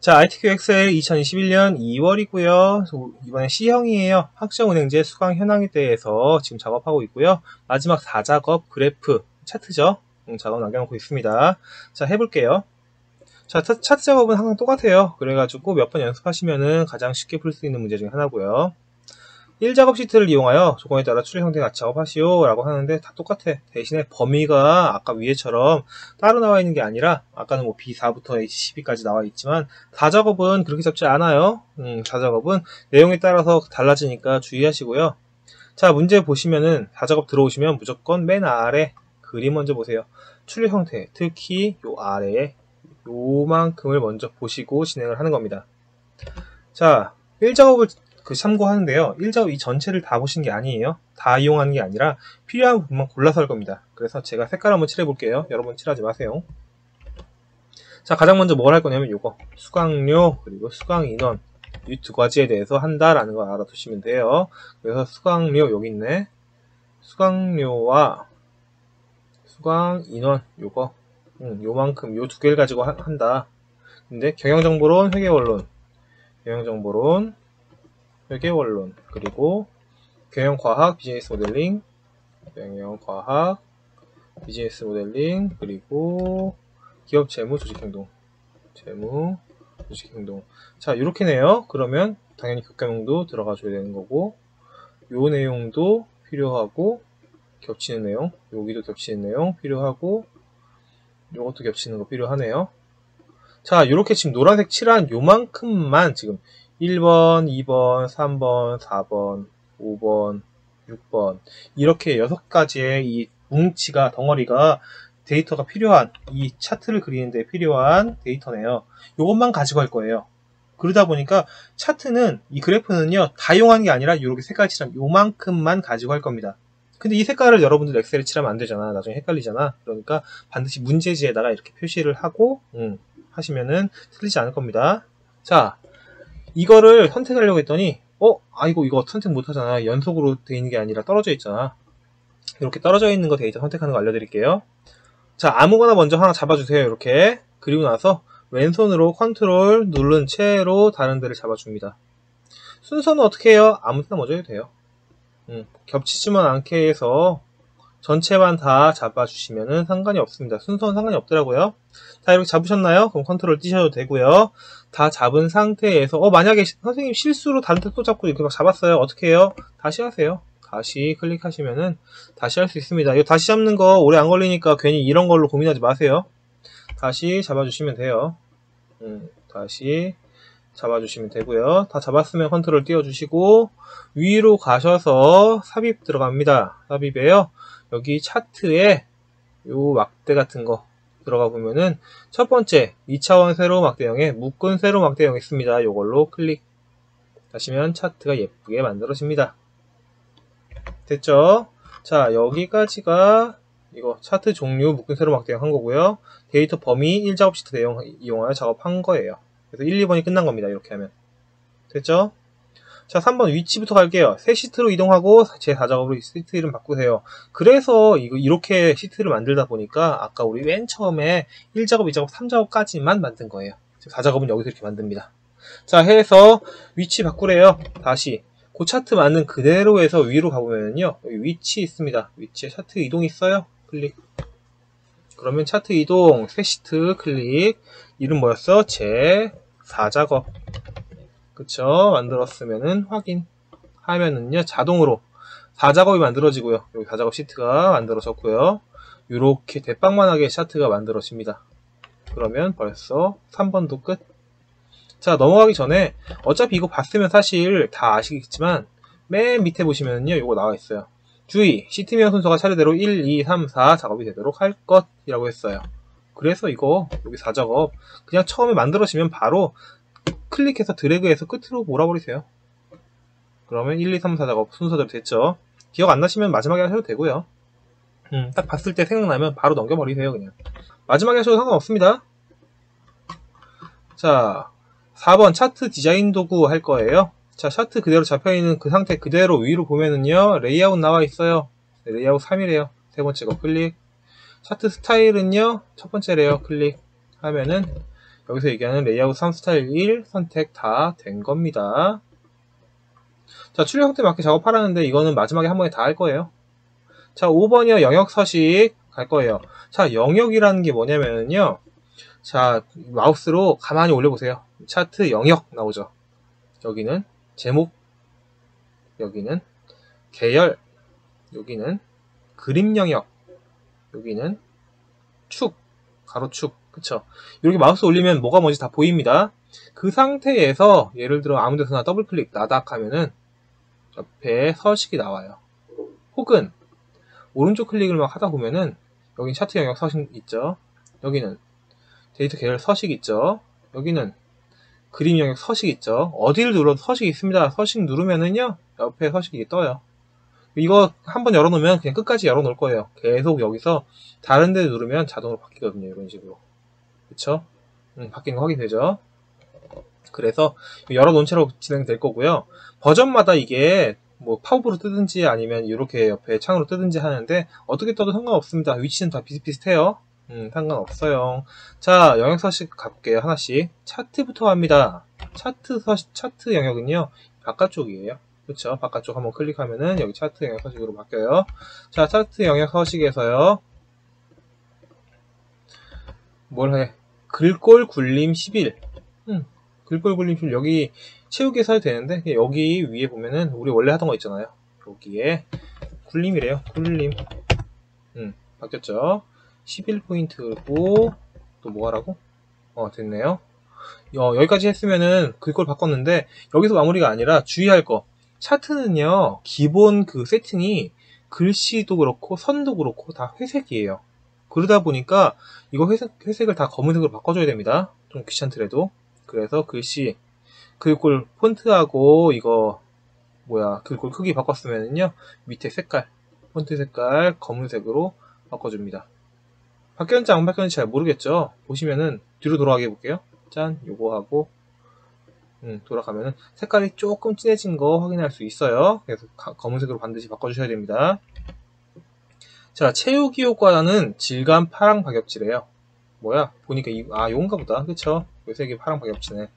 자, ITQ 엑셀 2021년 2월이고요. 이번에 C형이에요. 학점은행제 수강 현황에 대해서 지금 작업하고 있고요. 마지막 4작업 그래프 차트죠. 음, 작업 남겨놓고 있습니다. 자, 해볼게요. 자, 차트 작업은 항상 똑같아요. 그래가지고 몇 번 연습하시면은 가장 쉽게 풀 수 있는 문제 중에 하나고요. 1작업 시트를 이용하여 조건에 따라 출력 형태 같이 작업하시오 라고 하는데 다 똑같아. 대신에 범위가 아까 위에처럼 따로 나와 있는 게 아니라 아까는 뭐 B4부터 H12까지 나와 있지만 4작업은 그렇게 잡지 않아요. 음, 4작업은 내용에 따라서 달라지니까 주의하시고요. 자 문제 보시면은 4작업 들어오시면 무조건 맨 아래 그림 먼저 보세요. 출력 형태 특히 요 아래에 요만큼을 먼저 보시고 진행을 하는 겁니다. 자 1작업을 그 참고하는데요. 1작업 이 전체를 다 보신 게 아니에요. 다 이용하는 게 아니라 필요한 부분만 골라서 할 겁니다. 그래서 제가 색깔 한번 칠해 볼게요. 여러분 칠하지 마세요. 자 가장 먼저 뭘 할 거냐면 이거 수강료 그리고 수강 인원 이 두 가지에 대해서 한다라는 걸 알아두시면 돼요. 그래서 수강료 여기 있네. 수강료와 수강 인원 요거 음, 요만큼 요 두 개를 가지고 하, 한다. 근데 경영정보론, 회계원론, 경영정보론, 회계원론 그리고 경영과학 비즈니스 모델링 경영과학 비즈니스 모델링 그리고 기업 재무 조직행동 재무 조직행동. 자 이렇게네요. 그러면 당연히 극경도 들어가 줘야 되는 거고 요 내용도 필요하고 겹치는 내용 여기도 겹치는 내용 필요하고 요것도 겹치는 거 필요하네요. 자 이렇게 지금 노란색 칠한 요만큼만 지금 1번, 2번, 3번, 4번, 5번, 6번 이렇게 6가지의 이 뭉치가 덩어리가 데이터가 필요한 이 차트를 그리는데 필요한 데이터네요. 이것만 가지고 할 거예요. 그러다 보니까 차트는 이 그래프는요 다 이용하는 게 아니라 이렇게 색깔 칠하면 요만큼만 가지고 할 겁니다. 근데 이 색깔을 여러분들 엑셀에 칠하면 안 되잖아. 나중에 헷갈리잖아. 그러니까 반드시 문제지에다가 이렇게 표시를 하고 음, 하시면은 틀리지 않을 겁니다. 자, 이거를 선택하려고 했더니 어? 아이고 이거 선택 못하잖아. 연속으로 돼 있는 게 아니라 떨어져 있잖아. 이렇게 떨어져 있는 거 데이터 선택하는 거 알려드릴게요. 자 아무거나 먼저 하나 잡아주세요 이렇게. 그리고 나서 왼손으로 컨트롤 누른 채로 다른 데를 잡아줍니다. 순서는 어떻게 해요? 아무 데나 먼저 해도 돼요. 음, 겹치지만 않게 해서 전체만 다 잡아주시면 상관이 없습니다. 순서는 상관이 없더라고요. 자 이렇게 잡으셨나요? 그럼 컨트롤 띄셔도 되고요. 다 잡은 상태에서 어 만약에 선생님 실수로 다른 데 또 잡고 이렇게 막 잡았어요. 어떻게 해요? 다시 하세요. 다시 클릭하시면은 다시 할 수 있습니다. 이거 다시 잡는 거 오래 안 걸리니까 괜히 이런 걸로 고민하지 마세요. 다시 잡아주시면 돼요. 음, 다시 잡아주시면 되고요. 다 잡았으면 컨트롤 띄워주시고 위로 가셔서 삽입 들어갑니다. 삽입에요. 여기 차트에 요 막대 같은 거 들어가 보면은 첫 번째 2차원 세로 막대형에 묶은 세로 막대형 있습니다. 요걸로 클릭 하시면 차트가 예쁘게 만들어집니다. 됐죠? 자 여기까지가 이거 차트 종류 묶은 세로 막대형 한 거고요. 데이터 범위 1작업 시트 내용 이용하여 작업한 거예요. 그래서 1, 2번이 끝난 겁니다. 이렇게 하면. 됐죠? 자 3번 위치부터 갈게요. 새 시트로 이동하고 제 4작업으로 시트 이름 바꾸세요. 그래서 이거 이렇게 시트를 만들다 보니까 아까 우리 맨 처음에 1작업 2작업 3작업까지만 만든 거예요. 4작업은 여기서 이렇게 만듭니다. 자 해서 위치 바꾸래요. 다시. 그 차트 맞는 그대로 해서 위로 가보면요 여기 위치 있습니다. 위치에 차트 이동 있어요. 클릭 그러면 차트 이동 새 시트 클릭. 이름 뭐였어? 제 4작업. 그쵸? 만들었으면은 확인. 하면은요 자동으로 4작업이 만들어지고요. 여기 4작업 시트가 만들어졌고요. 이렇게 대빵만하게 차트가 만들어집니다. 그러면 벌써 3번도 끝. 자 넘어가기 전에 어차피 이거 봤으면 사실 다 아시겠지만 맨 밑에 보시면요 이거 나와 있어요 주의 시트명 순서가 차례대로 1, 2, 3, 4 작업이 되도록 할 것이라고 했어요 그래서 이거 여기 4작업 그냥 처음에 만들어지면 바로 클릭해서 드래그해서 끝으로 몰아버리세요. 그러면 1, 2, 3, 4 작업 순서대로 됐죠. 기억 안 나시면 마지막에 하셔도 되고요. 음, 딱 봤을 때 생각나면 바로 넘겨버리세요, 그냥. 마지막에 하셔도 상관없습니다. 자, 4번 차트 디자인 도구 할 거예요. 자, 차트 그대로 잡혀있는 그 상태 그대로 위로 보면은요, 레이아웃 나와 있어요. 네, 레이아웃 3이래요. 세 번째 거 클릭. 차트 스타일은요, 첫 번째래요. 클릭. 하면은, 여기서 얘기하는 레이아웃 3 스타일 1 선택 다 된 겁니다. 자, 출력 형태 맞게 작업하라는데 이거는 마지막에 한 번에 다 할 거예요. 자, 5번이요. 영역 서식 갈 거예요. 자, 영역이라는 게 뭐냐면요. 자, 마우스로 가만히 올려보세요. 차트 영역 나오죠. 여기는 제목, 여기는 계열, 여기는 그림 영역, 여기는 축, 가로축, 그쵸? 이렇게 마우스 올리면 뭐가 뭔지 다 보입니다. 그 상태에서 예를 들어 아무 데서나 더블 클릭 따닥 하면은 옆에 서식이 나와요. 혹은 오른쪽 클릭을 막 하다 보면은 여기 차트 영역 서식 있죠. 여기는 데이터 계열 서식 있죠. 여기는 그림 영역 서식 있죠. 어디를 눌러도 서식이 있습니다. 서식 누르면은요 옆에 서식이 떠요. 이거 한번 열어놓으면 그냥 끝까지 열어놓을 거예요. 계속 여기서 다른 데 누르면 자동으로 바뀌거든요. 이런 식으로. 그쵸? 음, 바뀐 거 확인되죠? 그래서 열어놓은 채로 진행될 거고요. 버전마다 이게 뭐 팝업으로 뜨든지 아니면 이렇게 옆에 창으로 뜨든지 하는데 어떻게 떠도 상관없습니다. 위치는 다 비슷비슷해요. 음, 상관없어요. 자, 영역 서식 가볼게요. 하나씩. 차트부터 합니다. 차트 서식, 차트 영역은요, 바깥쪽이에요. 그쵸? 바깥쪽 한번 클릭하면은 여기 차트 영역 서식으로 바뀌어요. 자, 차트 영역 서식에서요, 뭘 해? 글꼴 굴림 11. 음, 글꼴 굴림 11. 여기 채우기 해서 되는데, 여기 위에 보면은 우리 원래 하던 거 있잖아요. 여기에 굴림이래요. 굴림. 음, 바뀌었죠? 11포인트고 또 뭐하라고? 어 됐네요. 어, 여기까지 했으면은 그걸 바꿨는데 여기서 마무리가 아니라 주의할 거. 차트는요 기본 그 세팅이 글씨도 그렇고 선도 그렇고 다 회색이에요. 그러다 보니까 이거 회색, 회색을 다 검은색으로 바꿔줘야 됩니다. 좀 귀찮더라도. 그래서 글씨 글꼴 폰트하고 이거 뭐야 글꼴 크기 바꿨으면은요 밑에 색깔 폰트 색깔 검은색으로 바꿔줍니다 바뀌었는지 안 바뀌었는지 잘 모르겠죠. 보시면은 뒤로 돌아가게 해볼게요. 짠, 요거 하고 음, 돌아가면은 색깔이 조금 진해진 거 확인할 수 있어요. 그래서 가, 검은색으로 반드시 바꿔주셔야 됩니다. 자, 채우기 효과는 질감 파랑 박엽지래요. 뭐야? 보니까 이, 아, 요건가 보다. 그쵸? 요 색이 파랑 박엽지네.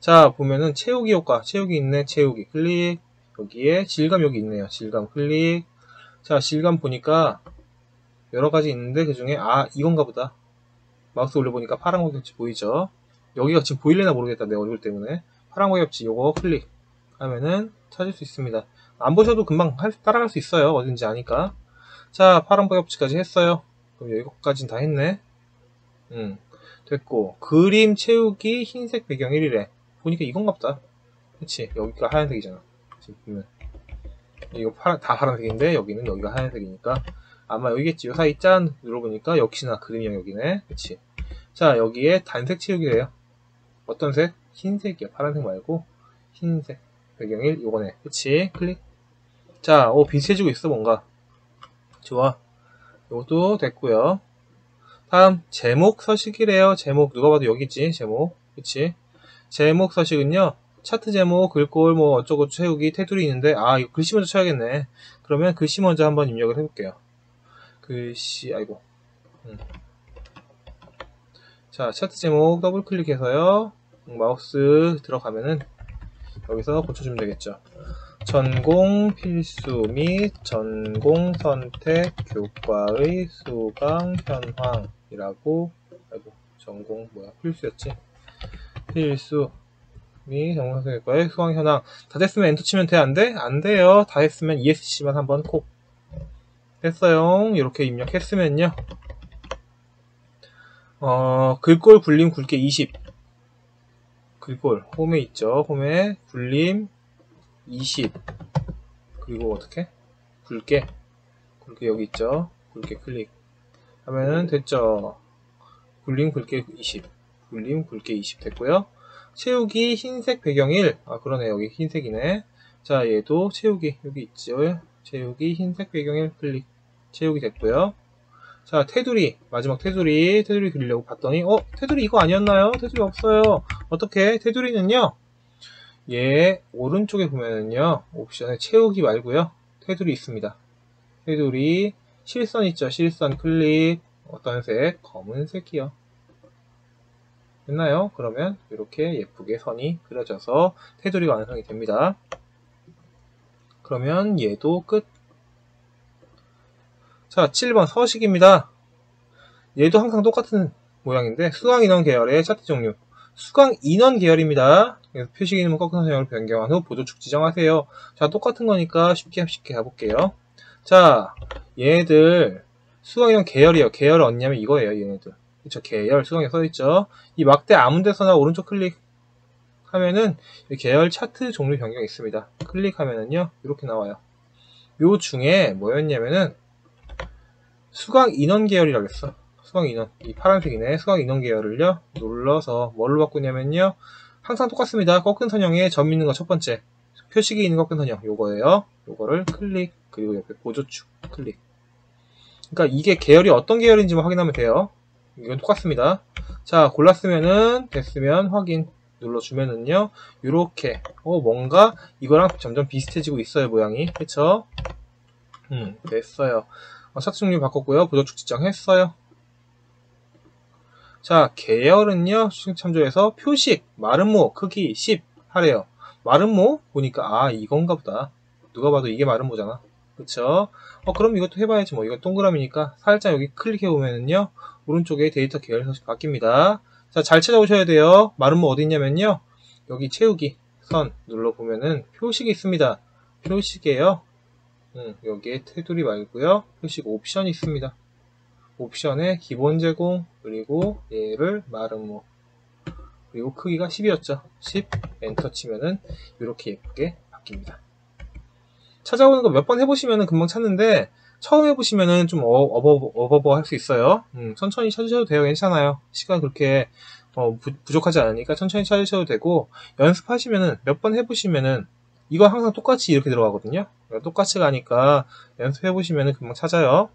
자, 보면은 채우기 효과, 채우기 있네, 채우기 클릭. 여기에 질감 여기 있네요. 질감 클릭. 자, 질감 보니까 여러 가지 있는데 그 중에 아 이건가 보다. 마우스 올려보니까 파란 거겹지 보이죠? 여기가 지금 보일래나 모르겠다 내 얼굴 때문에. 파란 거겹지 요거 클릭 하면은 찾을 수 있습니다. 안 보셔도 금방 할, 따라갈 수 있어요 어딘지 아니까. 자 파란 거겹지까지 했어요. 그럼 여기까지는 다 했네. 음 됐고. 그림 채우기 흰색 배경 1이래 보니까 이건가 보다. 그치? 여기가 하얀색이잖아. 지금 보면. 이거 파란, 다 파란색인데 여기는 여기가 하얀색이니까 아마 여기겠지. 요 사이 짠 눌러보니까 역시나 그림 영역이네. 그치. 자, 여기에 단색 채우기래요. 어떤 색? 흰색이야. 파란색 말고 흰색. 배경일 요거네. 그치. 클릭. 자, 오, 비슷해지고 있어, 뭔가. 좋아. 요것도 됐고요 다음, 제목 서식이래요. 제목. 누가 봐도 여기지. 제목. 그치. 제목 서식은요. 차트 제목, 글꼴, 뭐, 어쩌고 채우기, 테두리 있는데, 아, 이거 글씨 먼저 쳐야겠네. 그러면 글씨 먼저 한번 입력을 해볼게요. 글씨 아이고. 음. 자 차트 제목 더블 클릭해서요. 마우스 들어가면은 여기서 고쳐주면 되겠죠. 전공 필수 및 전공 선택 교과의 수강 현황이라고. 아이고 전공 뭐야? 필수였지? 필수 및 전공 선택 교과의 수강 현황. 다 됐으면 엔터 치면 돼? 안 돼? 안 돼요. 다 했으면 ESC만 한번 콕 했어요. 이렇게 입력했으면요. 어, 글꼴 굴림 굵게 20. 글꼴 홈에 있죠. 홈에 굴림 20. 그리고 어떻게? 굵게 굵게 여기 있죠. 굵게 클릭 하면은 됐죠. 굴림 굵게 20. 굴림 굵게 20 됐고요. 채우기 흰색 배경 1. 아 그러네 여기 흰색이네. 자 얘도 채우기 여기 있죠. 채우기 흰색 배경 1 클릭. 채우기 됐고요. 자, 테두리. 마지막 테두리. 테두리 그리려고 봤더니, 어? 테두리 이거 아니었나요? 테두리 없어요. 어떻게? 테두리는요. 얘 오른쪽에 보면은요. 옵션에 채우기 말고요. 테두리 있습니다. 테두리. 실선 있죠? 실선 클릭. 어떤 색? 검은색이요. 됐나요? 그러면 이렇게 예쁘게 선이 그려져서 테두리가 완성이 됩니다. 그러면 얘도 끝. 자, 7번 서식입니다. 얘도 항상 똑같은 모양인데 수강 인원 계열의 차트 종류. 수강 인원 계열입니다. 그래서 표식이 있는 꺾은 선형으로 변경한 후 보조축 지정하세요. 자, 똑같은 거니까 쉽게 쉽게 가볼게요. 자, 얘네들 수강 인원 계열이요. 계열 어디냐면 이거예요, 얘네들. 그쵸, 계열 수강에 써있죠. 이 막대 아무 데서나 오른쪽 클릭 하면은 이 계열 차트 종류 변경이 있습니다. 클릭하면은요, 이렇게 나와요. 요 중에 뭐였냐면은 수강 인원 계열이라고 했어. 수강 인원. 이 파란색이네. 수강 인원 계열을요, 눌러서 뭘로 바꾸냐면요, 항상 똑같습니다. 꺾은 선형에 점 있는 거 첫 번째. 표식이 있는 꺾은 선형. 요거예요. 요거를 클릭. 그리고 옆에 보조축 클릭. 그러니까 이게 계열이 어떤 계열인지만 확인하면 돼요. 이건 똑같습니다. 자, 골랐으면은 됐으면 확인 눌러주면은요. 요렇게 어 뭔가 이거랑 점점 비슷해지고 있어요. 모양이. 그쵸? 음, 됐어요. 어, 차트 종류 바꿨고요. 보조축 지정했어요. 자, 계열은요. 수식 참조해서 표식, 마름모, 크기 10 하래요. 마름모 보니까 아 이건가 보다. 누가 봐도 이게 마름모잖아. 그쵸? 어 그럼 이것도 해봐야지 뭐 이건 동그라미니까 살짝 여기 클릭해 보면은요 오른쪽에 데이터 계열 서식 바뀝니다. 자 잘 찾아오셔야 돼요. 마름모 어디 있냐면요 여기 채우기 선 눌러보면은 표식이 있습니다. 표식이에요. 음, 여기에 테두리 말고요 표식 옵션이 있습니다. 옵션에 기본 제공 그리고 얘를 마름모 그리고 크기가 10이었죠. 10 엔터 치면은 이렇게 예쁘게 바뀝니다. 찾아오는 거 몇 번 해보시면은 금방 찾는데 처음 해보시면은 좀 어, 어버 어버버 할 수 있어요. 음, 천천히 찾으셔도 돼요. 괜찮아요. 시간 그렇게 어, 부, 부족하지 않으니까 천천히 찾으셔도 되고 연습하시면은 몇 번 해보시면은 이거 항상 똑같이 이렇게 들어가거든요. 똑같이 가니까 연습해 보시면은 금방 찾아요.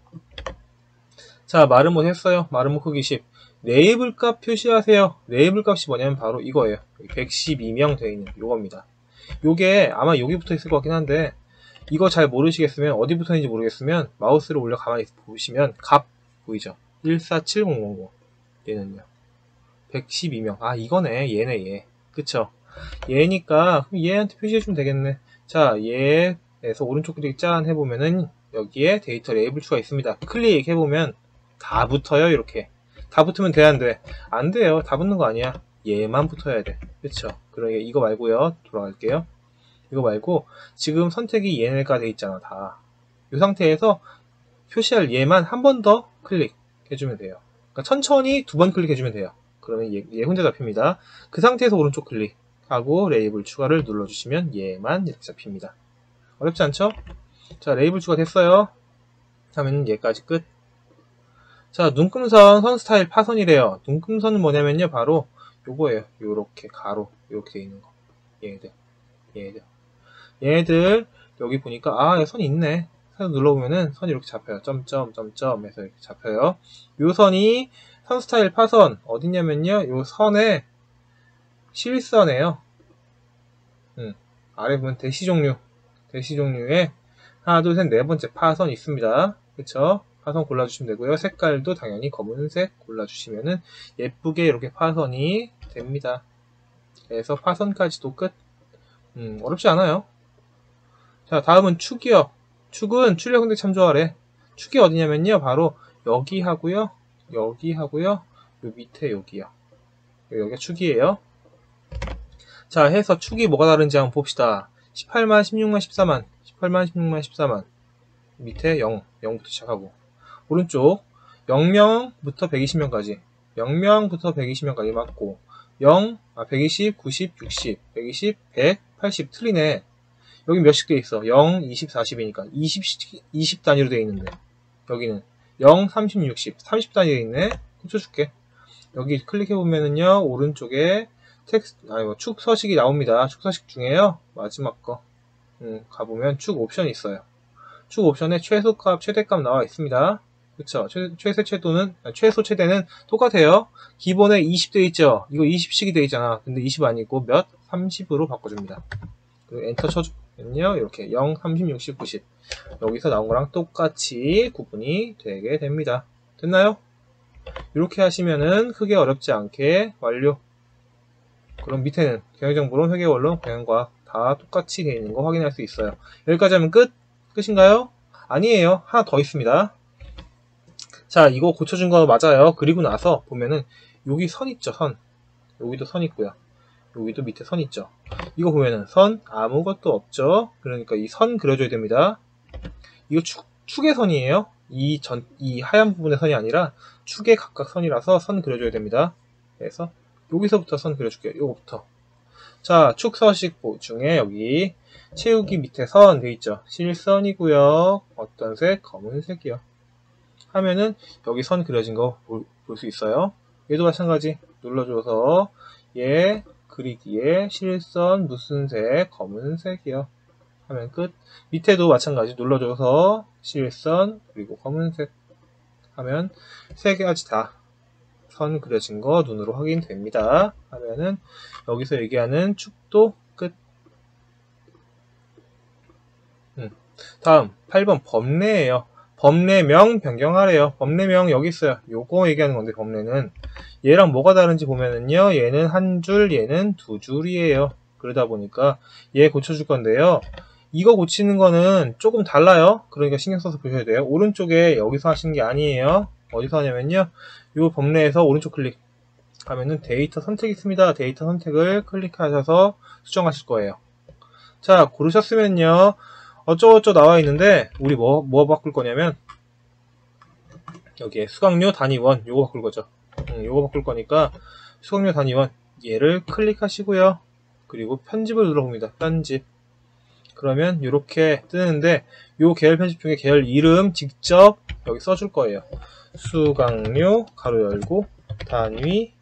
자, 마름모 했어요. 마름모 크기 10. 레이블 값 표시하세요. 레이블 값이 뭐냐면 바로 이거예요. 112명 되어 있는 요겁니다. 요게 아마 여기 붙어 있을 것 같긴 한데 이거 잘 모르시겠으면 어디 붙어 있는지 모르겠으면 마우스를 올려 가만히 보시면 값 보이죠? 147000 얘는요. 112명. 아 이거네. 얘네 얘. 그쵸? 얘니까 얘한테 표시해주면 되겠네. 자 얘 에서 오른쪽 클릭 짠 해보면은 여기에 데이터 레이블 추가 있습니다. 클릭해보면 다 붙어요 이렇게. 다 붙으면 돼, 안 돼? 안 돼요. 다 붙는 거 아니야. 얘만 붙어야 돼. 그쵸? 그러니까 이거 말고요. 돌아갈게요. 이거 말고 지금 선택이 얘네가 돼 있잖아, 다. 이 상태에서 표시할 얘만 한 번 더 클릭해주면 돼요. 그러니까 천천히 두 번 클릭해주면 돼요. 그러면 얘, 얘 혼자 잡힙니다. 그 상태에서 오른쪽 클릭하고 레이블 추가를 눌러주시면 얘만 이렇게 잡힙니다. 어렵지 않죠? 자, 레이블 추가 됐어요. 하면 얘까지 끝. 자, 눈금선 선 스타일 파선이래요. 눈금선은 뭐냐면요, 바로 요거예요. 요렇게 가로, 요렇게 돼 있는 거. 얘네들, 얘네들. 얘네들, 여기 보니까, 아, 선 있네. 선 눌러보면은 선이 이렇게 잡혀요. 점점, 점점 해서 이렇게 잡혀요. 요 선이 선 스타일 파선, 어디냐면요, 요 선에 실선에요. 음, 아래 보면 대시 종류, 대시 종류에 하나, 둘, 셋, 네 번째 파선 있습니다. 그쵸? 파선 골라주시면 되고요. 색깔도 당연히 검은색 골라주시면은 예쁘게 이렇게 파선이 됩니다. 그래서 파선까지도 끝. 음, 어렵지 않아요. 자, 다음은 축이요. 축은 출력 선택 참조하래. 축이 어디냐면요. 바로 여기 하고요. 여기 하고요. 요 밑에 여기요. 여기가 축이에요. 자, 해서 축이 뭐가 다른지 한번 봅시다. 18만, 16만, 14만, 18만, 16만, 14만. 밑에 0, 0부터 시작하고. 오른쪽 0명부터 120명까지. 0명부터 120명까지 맞고 0, 아, 120, 90, 60, 120, 100, 80 틀리네. 여기 몇씩 돼 있어? 0, 20, 40이니까. 20, 20 단위로 돼 있는데 여기는. 0, 30, 60 30 단위로 돼 있네. 훔쳐줄게. 여기 클릭해 보면은요 오른쪽에 텍스트 아니 뭐 축 서식이 나옵니다 축 서식 중에요 마지막 거 음, 가보면 축 옵션이 있어요 축 옵션에 최소값 최대값 나와 있습니다 그쵸. 최, 최세 최도는, 최소 최대는 똑같아요. 기본에 20 돼 있죠. 이거 20씩이 돼 있잖아. 근데 20 아니고 몇? 30으로 바꿔줍니다. 그리고 엔터 쳐주면요. 이렇게 0, 30, 60, 90. 여기서 나온 거랑 똑같이 구분이 되게 됩니다. 됐나요? 이렇게 하시면은 크게 어렵지 않게 완료. 그럼 밑에는 경영정보론, 회계원론, 경영과학 다 똑같이 되어 있는 거 확인할 수 있어요. 여기까지 하면 끝? 끝인가요? 아니에요. 하나 더 있습니다. 자, 이거 고쳐준 거 맞아요. 그리고 나서 보면은 여기 선 있죠, 선. 여기도 선 있고요. 여기도 밑에 선 있죠. 이거 보면은 선 아무것도 없죠. 그러니까 이 선 그려줘야 됩니다. 이거 축, 축의 선이에요. 이 전, 이 하얀 부분의 선이 아니라 축의 각각 선이라서 선 그려줘야 됩니다. 그래서 여기서부터 선 그려줄게요. 요거부터. 자, 축 서식 중에 여기 채우기 밑에 선 돼 있죠. 실선이고요. 어떤 색? 검은색이요. 하면은 여기 선 그려진 거 볼 수 있어요. 얘도 마찬가지 눌러줘서 얘 그리기에 실선 무슨 색? 검은색이요. 하면 끝. 밑에도 마찬가지 눌러줘서 실선 그리고 검은색 하면 세 가지 다 선 그려진 거 눈으로 확인됩니다. 하면은 여기서 얘기하는 축도 끝. 음. 다음 8번 법례예요. 법례명 변경하래요. 법례명 여기 있어요. 요거 얘기하는 건데 법례는 얘랑 뭐가 다른지 보면은요. 얘는 한 줄, 얘는 두 줄이에요. 그러다 보니까 얘 고쳐줄 건데요. 이거 고치는 거는 조금 달라요. 그러니까 신경 써서 보셔야 돼요. 오른쪽에 여기서 하시는 게 아니에요. 어디서 하냐면요. 이 범례에서 오른쪽 클릭 하면은 데이터 선택이 있습니다. 데이터 선택을 클릭하셔서 수정하실 거예요. 자, 고르셨으면요. 어쩌고저쩌고 나와 있는데 우리 뭐, 뭐 바꿀 거냐면 여기에 수강료 단위원 요거 바꿀 거죠. 음, 요거 바꿀 거니까 수강료 단위원 얘를 클릭하시고요. 그리고 편집을 눌러봅니다. 편집. 그러면 이렇게 뜨는데 이 계열 편집 중에 계열 이름 직접 여기 써줄 거예요. 수강료 가로 열고 단위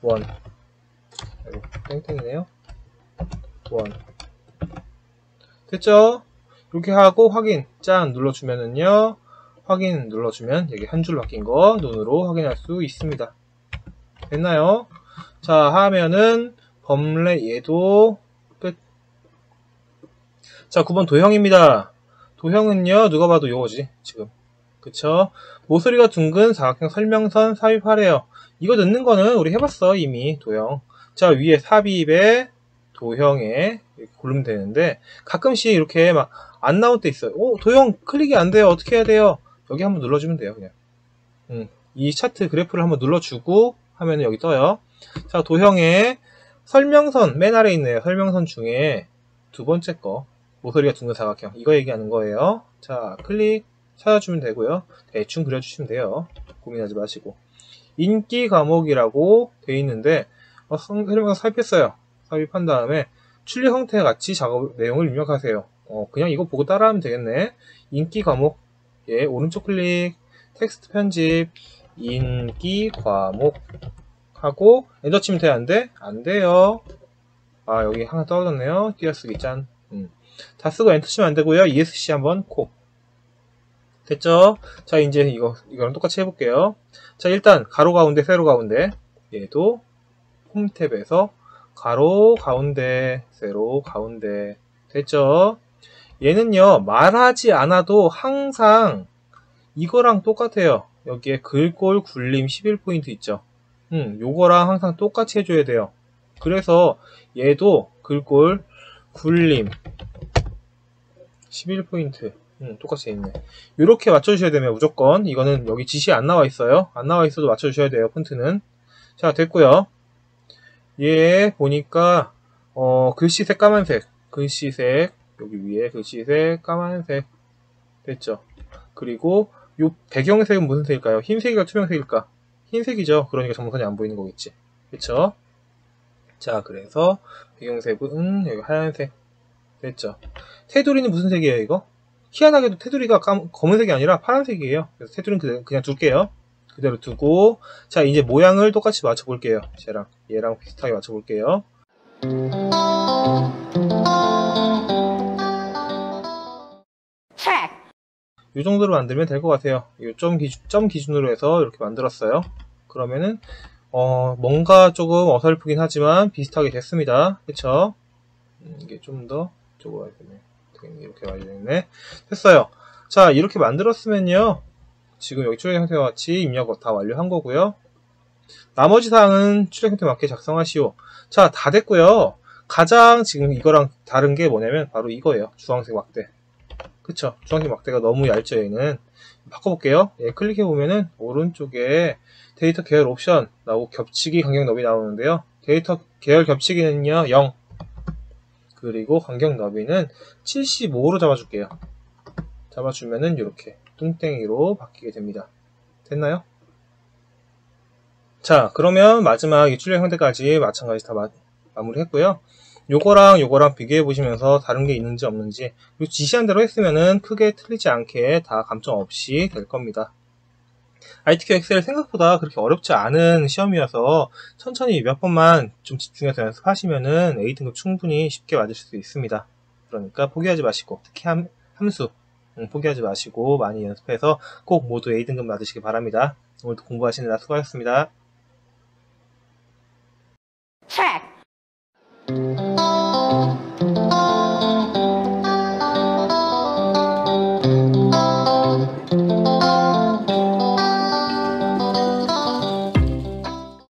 원 땡땡이네요. 원 됐죠? 이렇게 하고 확인 짠 눌러주면은요 확인 눌러주면 여기 한 줄 바뀐 거 눈으로 확인할 수 있습니다. 됐나요? 자 하면은 범례 얘도 자, 9번 도형입니다. 도형은요, 누가 봐도 요거지, 지금. 그쵸? 모서리가 둥근 사각형 설명선 삽입하래요. 이거 넣는 거는 우리 해봤어, 이미, 도형. 자, 위에 삽입에 도형에 고르면 되는데, 가끔씩 이렇게 막 안 나올 때 있어요. 오, 도형 클릭이 안 돼요. 어떻게 해야 돼요? 여기 한번 눌러주면 돼요, 그냥. 음, 이 차트 그래프를 한번 눌러주고 하면 여기 떠요. 자, 도형에 설명선, 맨 아래 있네요. 설명선 중에 두 번째 거. 모서리가 둥근 사각형. 이거 얘기하는 거예요. 자 클릭. 찾아주면 되고요. 대충 그려주시면 돼요. 고민하지 마시고. 인기 과목이라고 돼 있는데 어, 설명서 삽입했어요. 삽입한 다음에 출력 형태 같이 작업 내용을 입력하세요. 어, 그냥 이거 보고 따라하면 되겠네. 인기 과목. 예 오른쪽 클릭. 텍스트 편집. 인기 과목. 하고 엔터 치면 안돼? 안 돼요. 아 여기 하나 떨어졌네요. 띄어쓰기 짠. 음. 다 쓰고 엔터 치면 안 되고요. ESC 한번 콕. 됐죠? 자, 이제 이거, 이거랑 똑같이 해볼게요. 자, 일단, 가로 가운데, 세로 가운데. 얘도 홈 탭에서 가로 가운데, 세로 가운데. 됐죠? 얘는요, 말하지 않아도 항상 이거랑 똑같아요. 여기에 글꼴 굴림 11포인트 있죠? 음, 요거랑 항상 똑같이 해줘야 돼요. 그래서 얘도 글꼴 굴림 11포인트. 음, 똑같이 있네. 이렇게 맞춰주셔야 되면 무조건. 이거는 여기 지시 안 나와 있어요. 안 나와 있어도 맞춰주셔야 돼요 폰트는. 자 됐고요. 얘 보니까 어, 글씨색 까만색. 글씨색. 여기 위에 글씨색 까만색. 됐죠? 그리고 요 배경색은 무슨 색일까요? 흰색일까 투명색일까? 흰색이죠. 그러니까 정선이 안 보이는 거겠지. 그쵸? 자 그래서 배경색은 여기 하얀색 됐죠. 테두리는 무슨 색이에요, 이거? 희한하게도 테두리가 깜, 검은색이 아니라 파란색이에요. 그래서 테두리는 그대로, 그냥 둘게요. 그대로 두고 자 이제 모양을 똑같이 맞춰볼게요. 쟤랑 얘랑 비슷하게 맞춰볼게요. 이 정도로 만들면 될 것 같아요. 점, 기준, 점 기준으로 해서 이렇게 만들었어요. 그러면은 어, 뭔가 조금 어설프긴 하지만 비슷하게 됐습니다. 그쵸? 음, 이게 좀 더 이쪽으로 와야 되네. 이렇게 와야 되네. 됐어요. 자, 이렇게 만들었으면요. 지금 여기 출력 형태와 같이 입력 다 완료한 거고요. 나머지 사항은 출력 형태 맞게 작성하시오. 자, 다 됐고요. 가장 지금 이거랑 다른 게 뭐냐면 바로 이거예요. 주황색 막대. 그쵸? 주황색 막대가 너무 얇죠, 얘는. 바꿔볼게요. 얘 클릭해보면은 오른쪽에 데이터 계열 옵션 나오고 겹치기 간격 너비 나오는데요. 데이터 계열 겹치기는요, 0. 그리고 간격 너비는 75로 잡아줄게요. 잡아주면은 이렇게 뚱땡이로 바뀌게 됩니다. 됐나요? 자, 그러면 마지막 이 출력 형태까지 마찬가지 다 마, 마무리했고요. 요거랑 요거랑 비교해 보시면서 다른 게 있는지 없는지 그리고 지시한 대로 했으면은 크게 틀리지 않게 다 감점 없이 될 겁니다. ITQ 엑셀 생각보다 그렇게 어렵지 않은 시험이어서 천천히 몇 번만 좀 집중해서 연습하시면은 A등급 충분히 쉽게 맞으실 수 있습니다. 그러니까 포기하지 마시고 특히 함, 함수 음, 포기하지 마시고 많이 연습해서 꼭 모두 A등급 맞으시기 바랍니다. 오늘도 공부하시느라 수고하셨습니다.